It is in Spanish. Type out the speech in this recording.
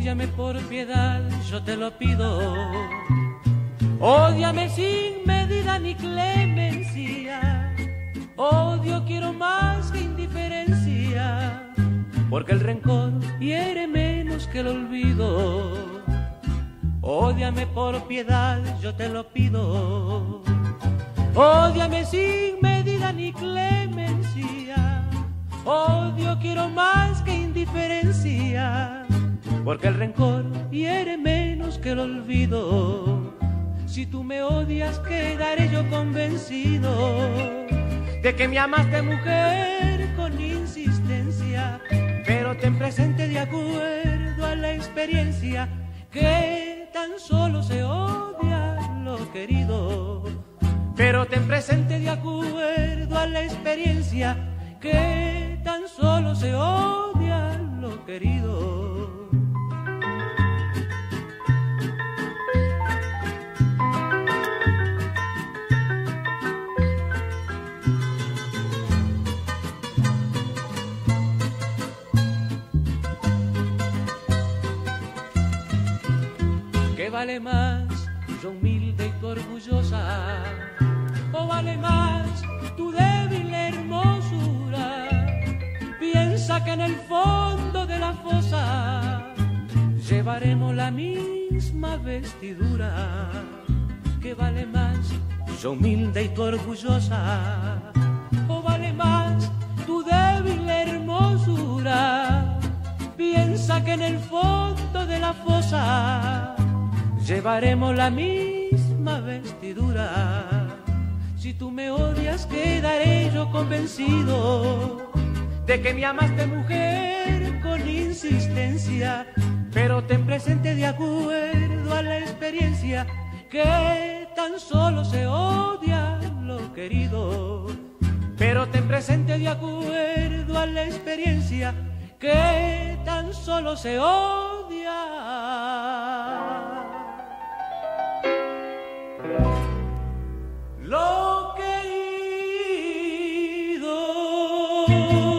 Ódiame por piedad, yo te lo pido. Ódiame sin medida ni clemencia. Odio quiero más que indiferencia, porque el rencor hiere menos que el olvido. Ódiame por piedad, yo te lo pido. Ódiame sin medida ni clemencia. Odio quiero más que indiferencia, porque el rencor hiere menos que el olvido. Si tú me odias, quedaré yo convencido de que me amaste mujer con insistencia, pero ten presente de acuerdo a la experiencia que tan solo se odia lo querido. Pero ten presente de acuerdo a la experiencia que tan solo se odia lo querido. Vale más yo humilde y tu orgullosa? ¿O vale más tu débil hermosura? Piensa que en el fondo de la fosa llevaremos la misma vestidura. ¿Qué vale más yo humilde y tu orgullosa? ¿O vale más tu débil hermosura? Piensa que en el fondo de la fosa llevaremos la misma vestidura. Si tú me odias, quedaré yo convencido de que me amaste mujer con insistencia, pero ten presente de acuerdo a la experiencia que tan solo se odia lo querido. Pero ten presente de acuerdo a la experiencia que tan solo se odia. Lo querido.